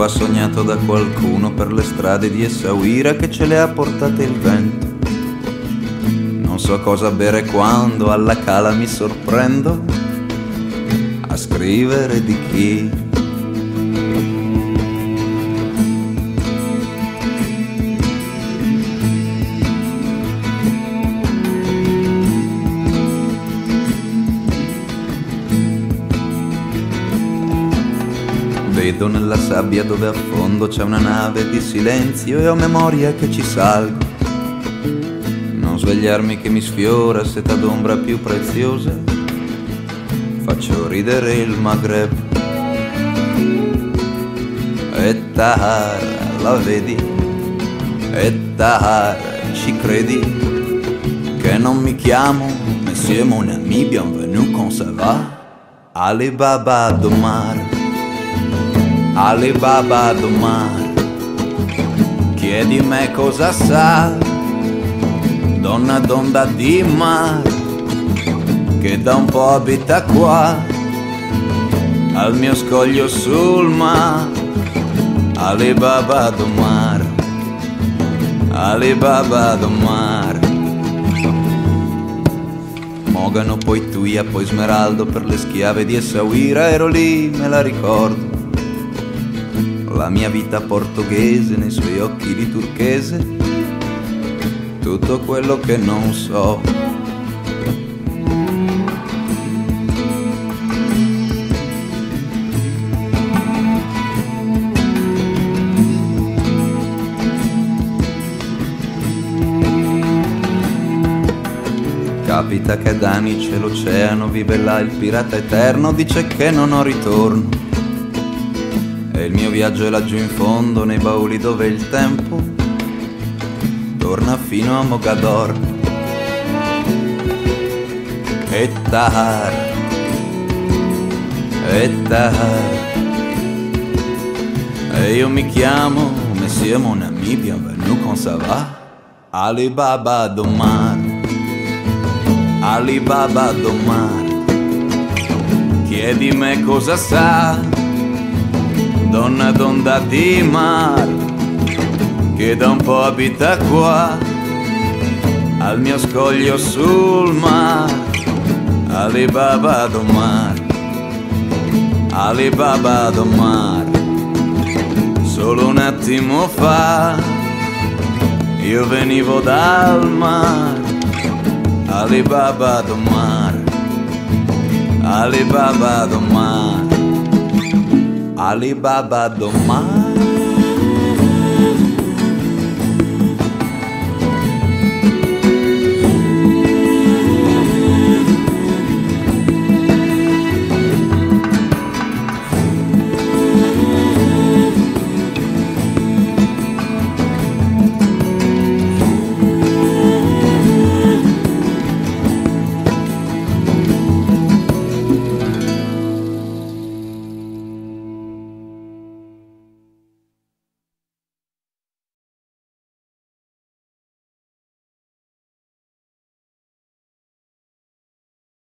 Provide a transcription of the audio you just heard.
ha sognato da qualcuno per le strade di Essaouira che ce le ha portate il vento. Non so cosa bere quando alla cala mi sorprendo a scrivere di chi Vedo nella sabbia dove affondo c'è una nave di silenzio e ho memoria che ci salgo. Non svegliarmi che mi sfiora seta d'ombra più preziosa. Faccio ridere il Maghreb. E Tahar, la vedi? E Tahar, ci credi? Che non mi chiamo Monsieur mon ami, bienvenue, comment ça va? Alibaba do mar Alibaba do mar Chiedi me cosa sa Donna d'onda di mar Che da un po' abita qua Al mio scoglio sul mar Alibaba do Alibaba do Mogano poi Tuia, poi Smeraldo per le schiave di Essaouira Ero lì, me la ricordo la mia vita portoghese nei suoi occhi di turchese, tutto quello che non so. Capita che anni c'è l'oceano, vive là il pirata eterno, dice che non ho ritorno e il mio viaggio è laggiù in fondo, nei bauli dove il tempo torna fino a Mogador. E Tahar, e Tahar. E io mi chiamo Monsieur mon ami, bienvenue, comment ça va? Alibaba do mar, Alibaba do mar. Chiedi me cosa sa donna d'onda di mar che da un po' abita qua al mio scoglio sul mar Alibaba do mar Alibaba do mar. Solo un attimo fa io venivo dal mar Alibaba do mar Alibaba do mar Alibaba do mar